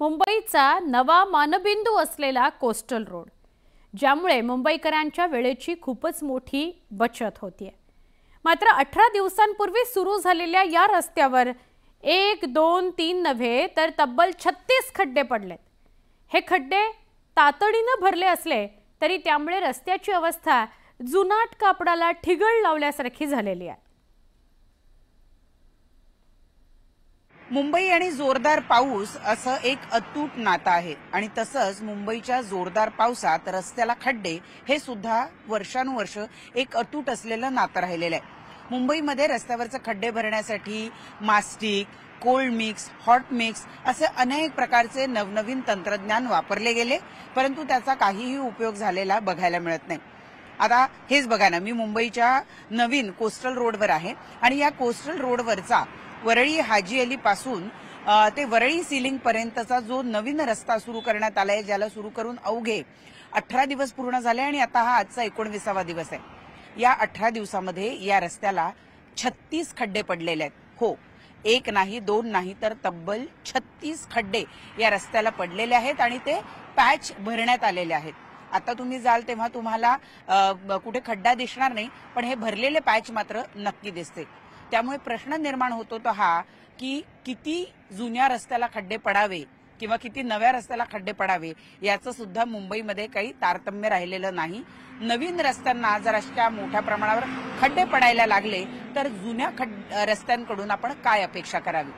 मुंबईचा नवा मानबिंदू असलेला कोस्टल रोड ज्यामुळे मुंबईकरांच्या वेळेची खूपच मोठी बचत होतीये. मात्र अठरा दिवसांपूर्वी सुरू झालेल्या या रस्त्यावर एक दोन तीन नव्हे तर तब्बल छत्तीस खड्डे पडलेत. हे खड्डे तातडीनं भरले असले तरी त्यामुळे रस्त्याची अवस्था जुनाट कापडाला ठिगळ लावल्यासारखी झालेली आहे. मुंबई आणि जोरदार पाऊस असं एक अतूट नातं आहे. आणि तसंच मुंबईच्या जोरदार पावसात रस्त्याला खड्डे हे सुद्धा वर्षानुवर्ष एक अतूट असलेलं नातं राहिलेलं आहे. मुंबईमध्ये रस्त्यावरचे खड्डे भरण्यासाठी mastic cold mix hot mix असे अनेक प्रकारचे नवनवीन तंत्रज्ञान वापरले गेले परंतु त्याचा काहीही उपयोग झालेला बघायला मिळत नाही. आता हेच बघा ना मी मुंबईच्या नवीन कोस्टल रोडवर आहे आणि या कोस्टल रोडवरचा वरळी हाजी अली पासून ते वरळी सिलिंग पर्यंतचा जो नवीन रस्ता सुरू करण्यात आलाय ज्याला सुरू करून अवघे अठरा दिवस पूर्ण झाले आणि आता हा आजचा एकोणविसावा दिवस आहे. या अठरा दिवसामध्ये या रस्त्याला छत्तीस खड्डे पडलेले आहेत. हो एक नाही दोन नाही तर तब्बल छत्तीस खड्डे या रस्त्याला पडलेले आहेत आणि ते पॅच भरण्यात आलेले आहेत. आता तुम्ही जाल तेव्हा तुम्हाला ब- कुठे खड्डा दिसणार नाही पण हे भरलेले पॅच मात्र नक्की दिसते. त्यामुळे प्रश्न निर्माण होतो तो हा की किती जुन्या रस्त्याला खड्डे पडावे किंवा किती नव्या रस्त्याला खड्डे पडावे याचं सुद्धा मुंबईमध्ये काही तारतम्य राहिलेलं नाही. नवीन रस्त्यांना जर अशा मोठ्या प्रमाणावर खड्डे पडायला लागले तर जुन्या खड रस्त्यांकडून आपण काय अपेक्षा करावी?